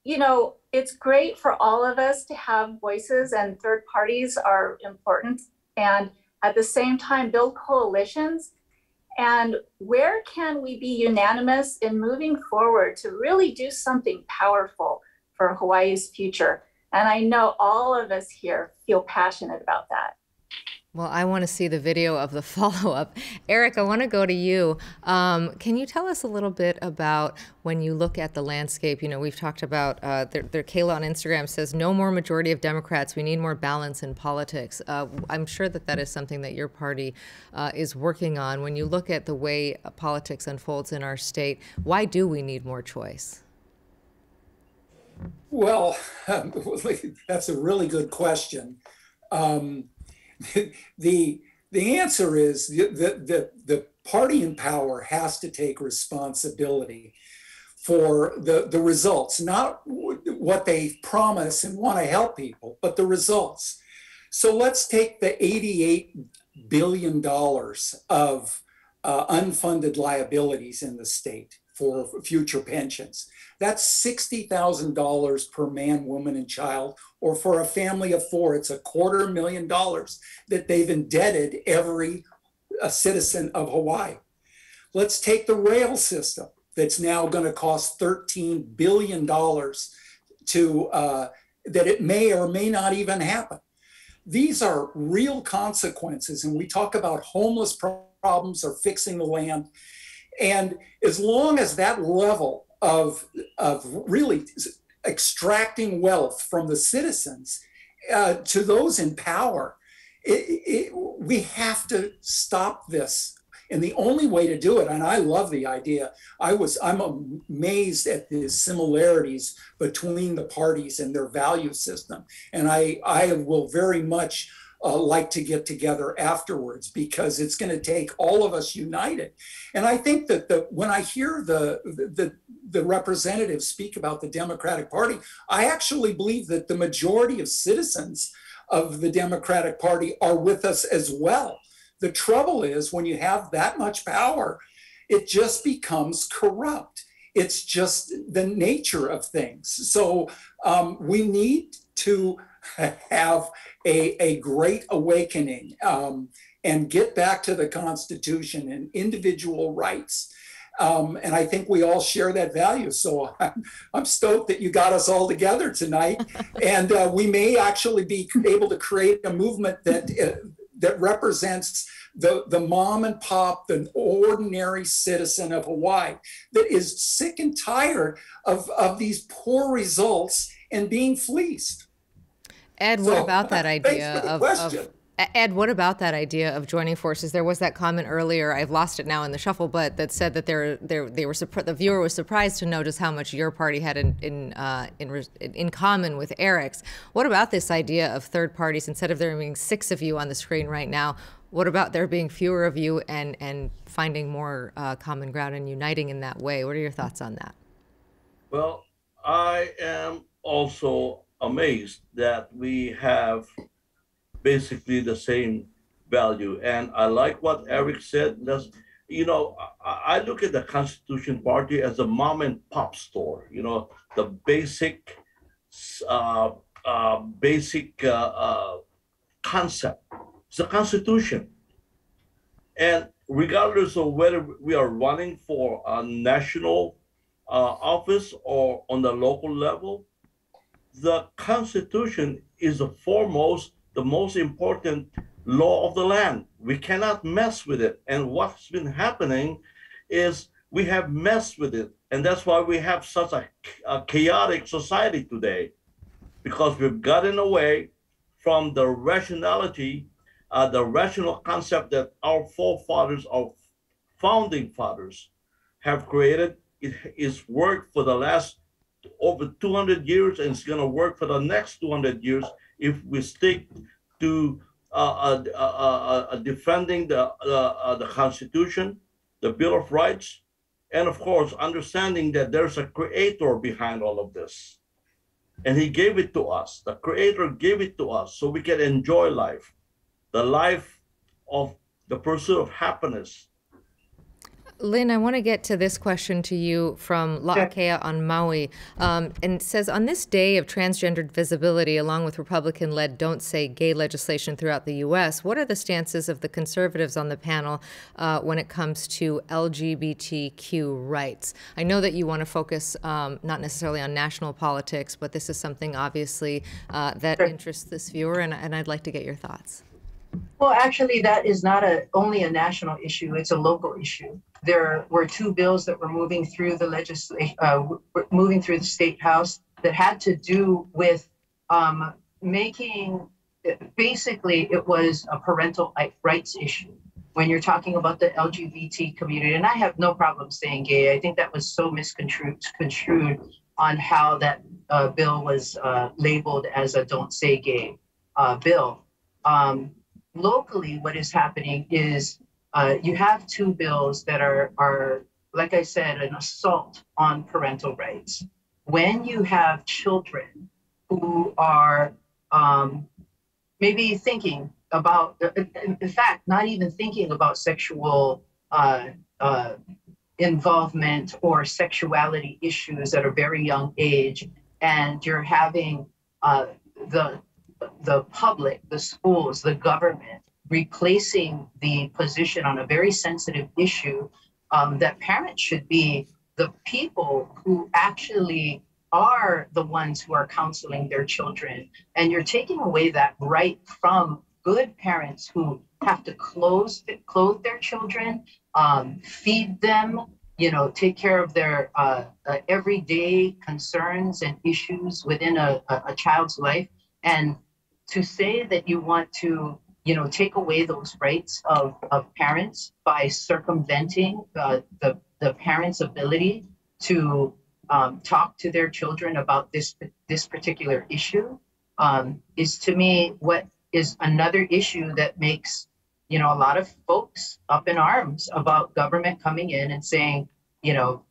Speaker 6: you know, it's great for all of us to have voices, and third parties are important. And at the same time, build coalitions and where can we be unanimous in moving forward to really do something powerful for Hawaii's future? And I know all of us here feel passionate about that.
Speaker 2: Well, I want to see the video of the follow up. Eric, I want to go to you. Um, can you tell us a little bit about when you look at the landscape? You know, we've talked about, uh, there, there, Kayla on Instagram says, no more majority of Democrats. We need more balance in politics. Uh, I'm sure that that is something that your party uh, is working on. When you look at the way politics unfolds in our state, why do we need more choice?
Speaker 8: Well, that's a really good question. Um, the the answer is the, the, the party in power has to take responsibility for the, the results, not what they promise and want to help people, but the results. So let's take the $88 billion of uh, unfunded liabilities in the state for future pensions. That's $60,000 per man, woman, and child, or for a family of four, it's a quarter million dollars that they've indebted every uh, citizen of Hawaii. Let's take the rail system that's now going to cost $13 billion to uh, that it may or may not even happen. These are real consequences, and we talk about homeless problems or fixing the land. And as long as that level of, of really extracting wealth from the citizens uh, to those in power, it, it, we have to stop this. And the only way to do it, and I love the idea, I was I'm amazed at the similarities between the parties and their value system. And I, I will very much uh, like to get together afterwards because it's going to take all of us united. And I think that the, when I hear the, the, the representatives speak about the Democratic Party, I actually believe that the majority of citizens of the Democratic Party are with us as well. The trouble is when you have that much power, it just becomes corrupt. It's just the nature of things. So um, we need to have a, a great awakening um, and get back to the Constitution and individual rights. Um, and I think we all share that value. So I'm, I'm stoked that you got us all together tonight. and uh, we may actually be able to create a movement that, uh, that represents the, the mom and pop, the ordinary citizen of Hawaii that is sick and tired of, of these poor results and being fleeced.
Speaker 2: Ed, what so, about that idea of, of, Ed, what about that idea of joining forces? There was that comment earlier. I've lost it now in the shuffle, but that said that there, there, they were the viewer was surprised to notice how much your party had in in, uh, in in common with Eric's. What about this idea of third parties? Instead of there being six of you on the screen right now, what about there being fewer of you and and finding more uh, common ground and uniting in that way? What are your thoughts on that?
Speaker 5: Well, I am also amazed that we have basically the same value. And I like what Eric said. That's, you know, I, I look at the Constitution Party as a mom and pop store. You know, the basic, uh, uh, basic uh, uh, concept. It's the Constitution, and regardless of whether we are running for a national uh, office or on the local level, the Constitution is the foremost, the most important law of the land. We cannot mess with it. And what's been happening is we have messed with it. And that's why we have such a, a chaotic society today, because we've gotten away from the rationality, uh, the rational concept that our forefathers, our founding fathers, have created. It is worked for the last over 200 years, and it's going to work for the next 200 years if we stick to uh, uh, uh, uh defending the uh, the Constitution, the Bill of Rights, and of course, understanding that there's a creator behind all of this. And he gave it to us. The creator gave it to us so we can enjoy life, the life of the pursuit of happiness,
Speaker 2: Lynn, I want to get to this question to you from La'akea on Maui. Um, and it says On this day of transgendered visibility, along with Republican led Don't Say Gay legislation throughout the U.S., what are the stances of the conservatives on the panel uh, when it comes to LGBTQ rights? I know that you want to focus um, not necessarily on national politics, but this is something obviously uh, that sure. interests this viewer, and, and I'd like to get your thoughts.
Speaker 4: Well, actually, that is not a only a national issue; it's a local issue there were two bills that were moving through the legislation, uh, moving through the state house that had to do with um, making. Basically, it was a parental rights issue when you're talking about the LGBT community. And I have no problem saying gay. I think that was so misconstrued construed on how that uh, bill was uh, labeled as a "Don't Say Gay" uh, bill. Um, locally, what is happening is uh, you have two bills that are, are, like I said, an assault on parental rights. When you have children who are um, maybe thinking about, in fact, not even thinking about sexual uh, uh, involvement or sexuality issues at a very young age, and you're having uh, the the public, the schools, the government replacing the position on a very sensitive issue um, that parents should be the people who actually are the ones who are counseling their children. And you're taking away that right from good parents who have to close, clothe their children, um, feed them, you know, take care of their uh, uh, everyday concerns and issues within a, a, a child's life. And to say that you want to you know, take away those rights of, of parents by circumventing the, the, parents' ability to um, talk to their children about this, this particular issue um, is to me what is another issue that makes, you know, a lot of folks up in arms about government coming in and saying, you know,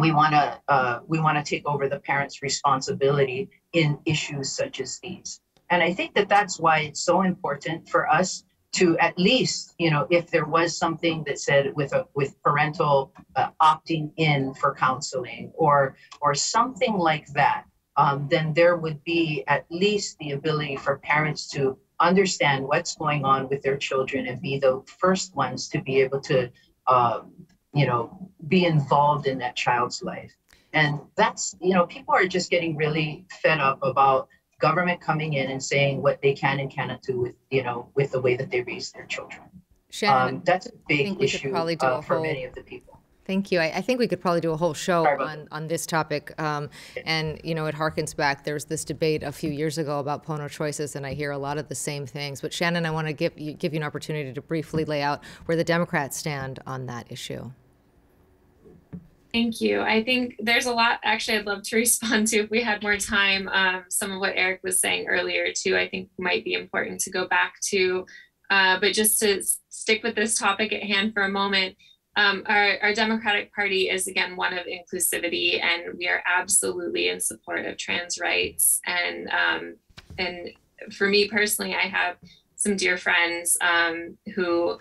Speaker 4: we want to uh, we want to take over the parents' responsibility in issues such as these. And I think that that's why it's so important for us to at least, you know, if there was something that said with a with parental uh, opting in for counseling or or something like that, um, then there would be at least the ability for parents to understand what's going on with their children and be the first ones to be able to, um, you know, be involved in that child's life. And that's, you know, people are just getting really fed up about government coming in and saying what they can and cannot do with you know with the way that they raise their children.
Speaker 2: Shannon,
Speaker 4: um, that's a big issue uh, for whole, many of the people.
Speaker 2: Thank you. I, I, think we could probably do a whole show on, on this topic. Um, and, you know, it harkens back. There was this debate a few years ago about Pono choices, and I hear a lot of the same things. But, Shannon, I want to give you, give you an opportunity to briefly lay out where the Democrats stand on that issue.
Speaker 7: Thank you. I think there's a lot actually I'd love to respond to if we had more time. Um, some of what Eric was saying earlier too, I think might be important to go back to. Uh, but just to stick with this topic at hand for a moment, um, our, our Democratic Party is again one of inclusivity, and we are absolutely in support of trans rights. And um, and for me personally, I have some dear friends um, who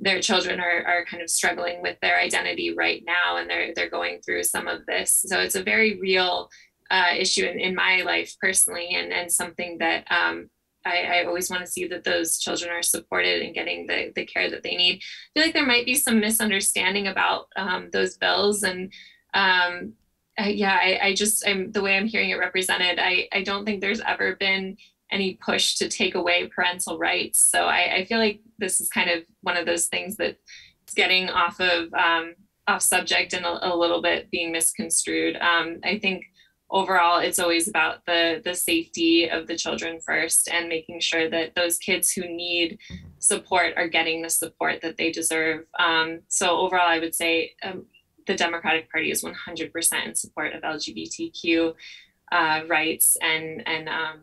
Speaker 7: their children are, are kind of struggling with their identity right now and they're they're going through some of this so it's a very real uh, issue in, in my life personally and, and something that um, I, I, always want to see that those children are supported and getting the, the care that they need. I feel like there might be some misunderstanding about um, those bills. And um, I, yeah, I, I, just, I'm the way I'm hearing it represented, I, I don't think there's ever been any push to take away parental rights. So I, I feel like this is kind of one of those things that's getting off of um, off subject and a, a, little bit being misconstrued. Um, I think overall it's always about the the safety of the children first and making sure that those kids who need support are getting the support that they deserve um, so overall i would say um, the democratic party is 100% in support of lgbtq uh, rights and and um,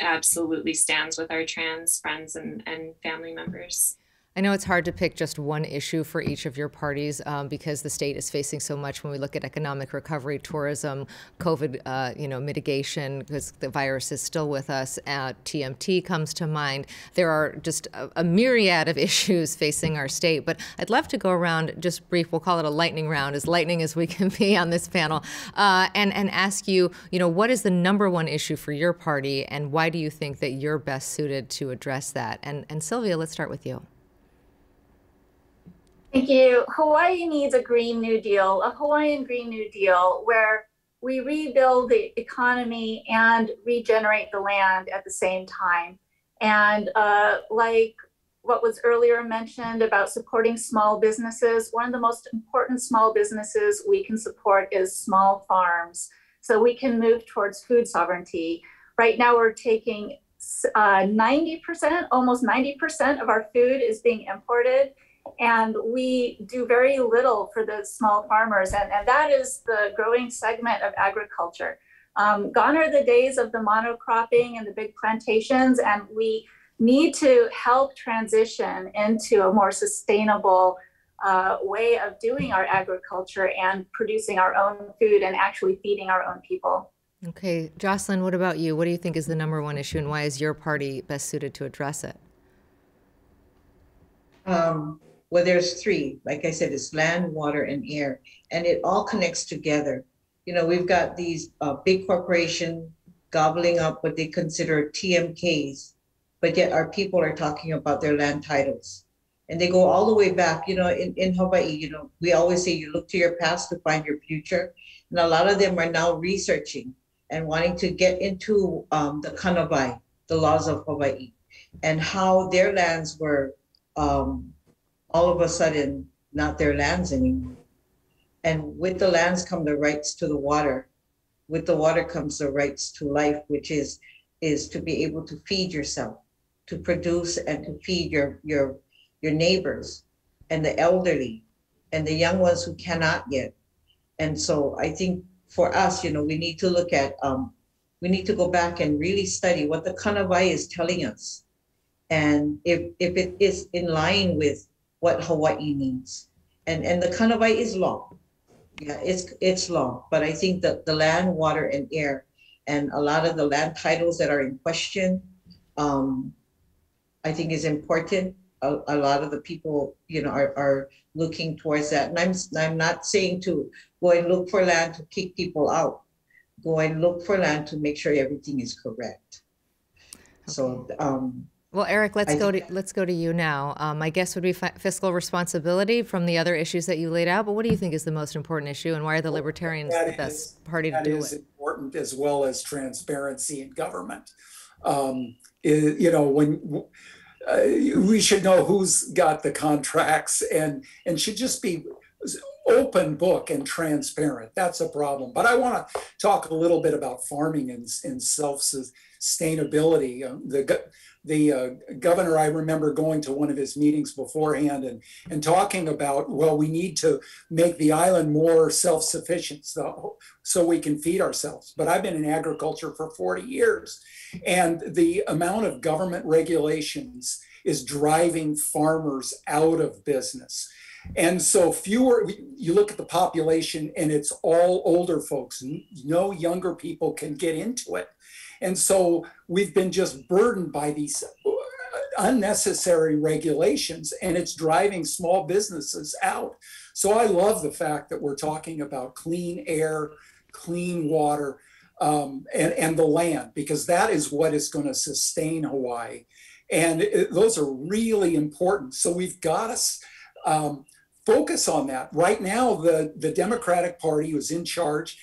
Speaker 7: absolutely stands with our trans friends and, and family members
Speaker 2: I know it's hard to pick just one issue for each of your parties um, because the state is facing so much when we look at economic recovery, tourism, COVID, uh, you know, mitigation because the virus is still with us. Uh, TMT comes to mind. There are just a, a, myriad of issues facing our state. But I'd love to go around just brief. We'll call it a lightning round, as lightning as we can be on this panel, uh, and and ask you, you know, what is the number one issue for your party, and why do you think that you're best suited to address that? And and Sylvia, let's start with you.
Speaker 6: Thank you. Hawaii needs a Green New Deal, a Hawaiian Green New Deal, where we rebuild the economy and regenerate the land at the same time. And uh, like what was earlier mentioned about supporting small businesses, one of the most important small businesses we can support is small farms. So we can move towards food sovereignty. Right now, we're taking uh, 90%, almost 90% of our food is being imported and we do very little for the small farmers. And, and that is the growing segment of agriculture. Um, gone are the days of the monocropping and the big plantations and we need to help transition into a more sustainable uh, way of doing our agriculture and producing our own food and actually feeding our own people.
Speaker 2: Okay Joclynn what about you? What do you think is the number one issue and why is your party best suited to address it?
Speaker 3: Um, well, there's three. Like I said, it's land, water, and air, and it all connects together. You know, we've got these uh, big corporation gobbling up what they consider TMKs, but yet our people are talking about their land titles. And they go all the way back, you know, in, in Hawaii, you know, we always say you look to your past to find your future. And a lot of them are now researching and wanting to get into um, the kanawai, the laws of Hawaii, and how their lands were um, all of a sudden not their lands anymore. And with the lands come the rights to the water. With the water comes the rights to life, which is is to be able to feed yourself, to produce and to feed your your your neighbors and the elderly and the young ones who cannot yet. And so I think for us, you know, we need to look at um, we need to go back and really study what the Kanawai is telling us. And if if it is in line with what Hawaii needs. And and the Kanawai is law. Yeah, it's it's law. But I think that the land, water, and air, and a lot of the land titles that are in question, um, I think is important. A, a lot of the people, you know, are, are looking towards that. And I'm I'm not saying to go and look for land to kick people out. Go and look for land to make sure everything is correct. Okay. So um,
Speaker 2: well, Eric, let's I go to let's go to you now. Um, my guess would be fi- fiscal responsibility from the other issues that you laid out. But what do you think is the most important issue, and why are the Libertarians that the best is, party to do it? That is
Speaker 8: important as well as transparency in government. Um, it, you know, when uh, we should know who's got the contracts, and and should just be open book and transparent. That's a problem. But I want to talk a little bit about farming and, and self sustainability. Um, the the uh, governor, I remember going to one of his meetings beforehand and, and talking about, well, we need to make the island more self sufficient so, so we can feed ourselves. But I've been in agriculture for 40 years, and the amount of government regulations is driving farmers out of business. And so fewer, you look at the population and it's all older folks. No younger people can get into it. And so we've been just burdened by these unnecessary regulations and it's driving small businesses out. So I love the fact that we're talking about clean air, clean water. um, and, and the land, because that is what is going to sustain Hawaii. And it, those are really important. So we've got to um, focus on that. Right now, the, the Democratic Party who's in charge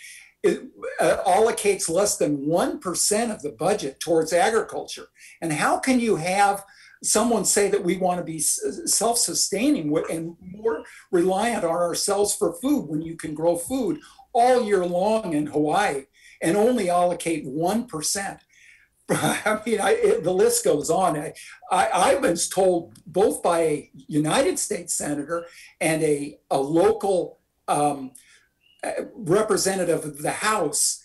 Speaker 8: it, uh, allocates less than 1% of the budget towards agriculture. And how can you have someone say that we want to be self-sustaining and more reliant on ourselves for food when you can grow food all year long in Hawaii and only allocate 1%. I mean, I, it, the list goes on. I, I, I, was told both by a United States senator and a, a local um, Uh, representative of the House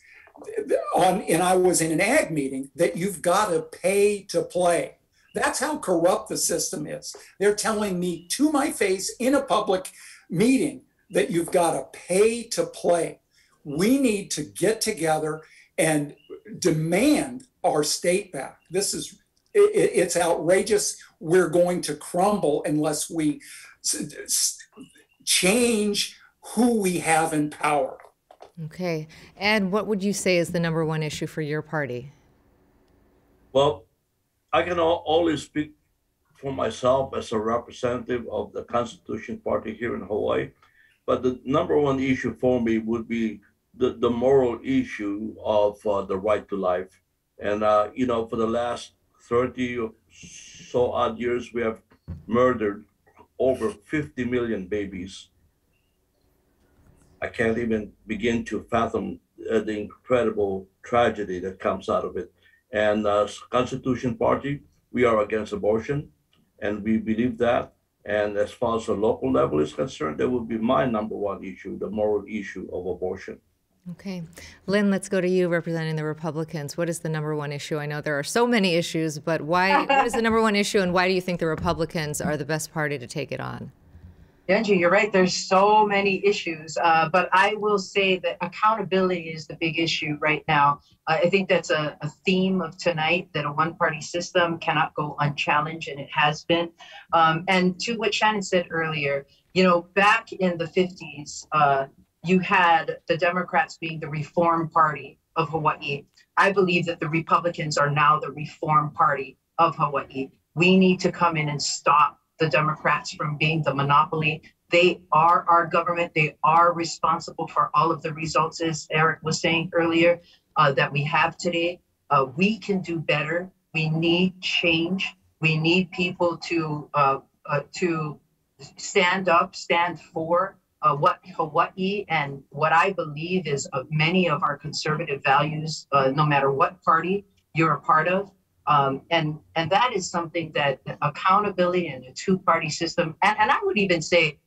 Speaker 8: on, and I was in an ag meeting that you've got to pay to play. That's how corrupt the system is. They're telling me to my face in a public meeting that you've got to pay to play. We need to get together and demand our state back. This is it, it's outrageous. We're going to crumble unless we change who we have in power.
Speaker 2: Okay. And what would you say is the number one issue for your party?
Speaker 5: Well, I can only speak for myself as a representative of the Constitution Party here in Hawaii. But the number one issue for me would be the, the moral issue of uh, the right to life. And, uh, you know, for the last 30 or so odd years, we have murdered over 50 million babies. I can't even begin to fathom uh, the incredible tragedy that comes out of it. And as Constitution Party, we are against abortion, and we believe that. And as far as the local level is concerned, that would be my number one issue, the moral issue of abortion.
Speaker 2: Okay. Lynn, let's go to you representing the Republicans. What is the number one issue? I know there are so many issues, but why what is the number one issue and why do you think the Republicans are the best party to take it on?
Speaker 4: Yunji, you're right. There's so many issues, uh, but I will say that accountability is the big issue right now. Uh, I think that's a, a, theme of tonight that a one party system cannot go unchallenged, and it has been. Um, and to what Shannon said earlier, you know, back in the 50s, uh, you had the Democrats being the reform party of Hawaii. I believe that the Republicans are now the reform party of Hawaii. We need to come in and stop the Democrats from being the monopoly. They are our government. They are responsible for all of the results, as Eric was saying earlier, uh, that we have today. Uh, we can do better. We need change. We need people to uh, uh to stand up, stand for uh, what Hawaii and what I believe is of many of our conservative values, uh, no matter what party you're a part of. Um, and and that is something that accountability and a two-party system, and, and I would even say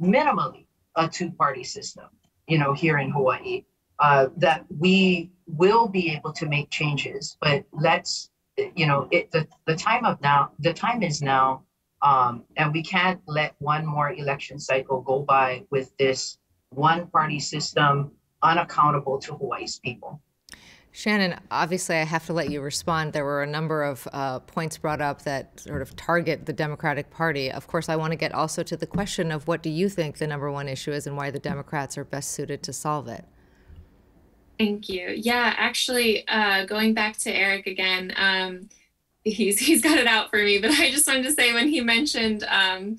Speaker 4: minimally a two-party system, you know, here in Hawaii, uh, that we will be able to make changes. But let's, you know, it, the the time of now, the time is now, um, and we can't let one more election cycle go by with this one-party system unaccountable to Hawaii's people.
Speaker 2: Shannon, obviously, I have to let you respond. There were a number of uh, points brought up that sort of target the Democratic Party. Of course, I want to get also to the question of what do you think the number one issue is and why the Democrats are best suited to solve it.
Speaker 7: Thank you. Yeah, actually, uh, going back to Eric again, um, he's he's got it out for me. But I just wanted to say when he mentioned um,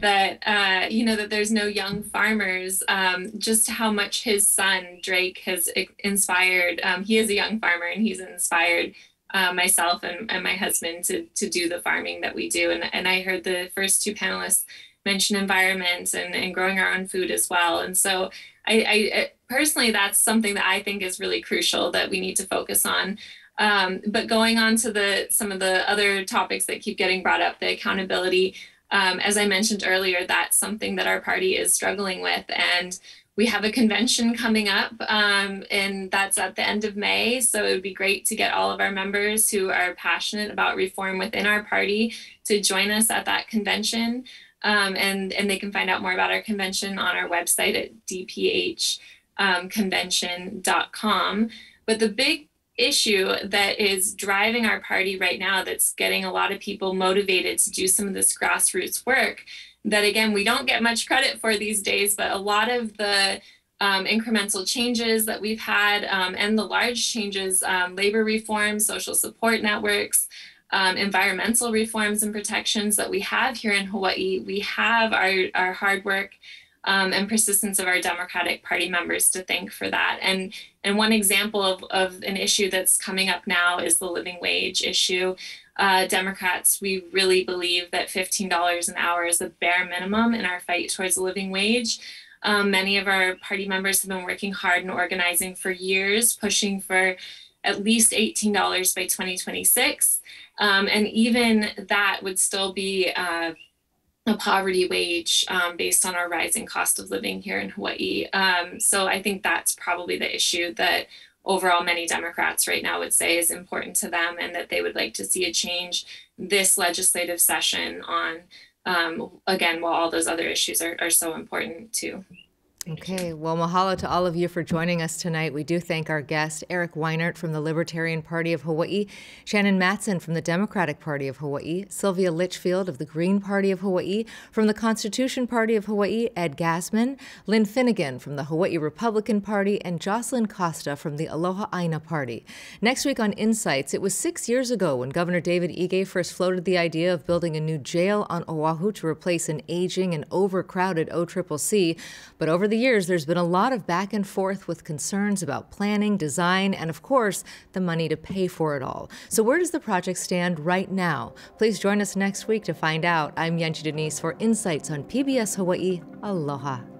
Speaker 7: that uh, you know that there's no young farmers um, just how much his son drake has inspired um, he is a young farmer and he's inspired uh, myself and, and my husband to, to do the farming that we do. And, and i heard the first two panelists mention environment and, and growing our own food as well. And so I, I personally that's something that i think is really crucial that we need to focus on. Um, but going on to the some of the other topics that keep getting brought up the accountability um, as I mentioned earlier, that's something that our party is struggling with. And we have a convention coming up, um, and that's at the end of May. So it would be great to get all of our members who are passionate about reform within our party to join us at that convention. Um, and, and they can find out more about our convention on our website at dphconvention.com. But the big issue that is driving our party right now that's getting a lot of people motivated to do some of this grassroots work that again we don't get much credit for these days but a lot of the um, incremental changes that we've had um, and the large changes, um, labor reforms, social support networks, um, environmental reforms and protections that we have here in Hawaii. We have our, our hard work um, and persistence of our Democratic Party members to thank for that. And, and one example of, of an issue that's coming up now is the living wage issue. Uh, Democrats, we really believe that $15 an hour is the bare minimum in our fight towards a living wage. Um, many of our party members have been working hard and organizing for years, pushing for at least $18 by 2026. Um, and even that would still be uh, a poverty wage um, based on our rising cost of living here in Hawaii. Um, so I think that's probably the issue that overall many Democrats right now would say is important to them and that they would like to see a change this legislative session on um, again, while all those other issues are, are so important too.
Speaker 2: Okay, well, mahalo to all of you for joining us tonight. We do thank our guest, Eric Weinert from the Libertarian Party of Hawaii, Shannon Matson from the Democratic Party of Hawaii, Sylvia Litchfield of the Green Party of Hawaii, from the Constitution Party of Hawaii, Ed Gazmen, Lynn Finnegan from the Hawaii Republican Party, and Joclynn Costta from the Aloha Aina Party. Next week on Insights, it was six years ago when Governor David Ige first floated the idea of building a new jail on Oahu to replace an aging and overcrowded OCCC, but over the years, there's been a lot of back and forth with concerns about planning, design, and of course, the money to pay for it all. So, where does the project stand right now? Please join us next week to find out. I'm Yunji de Nies for Insights on PBS Hawaii. Aloha.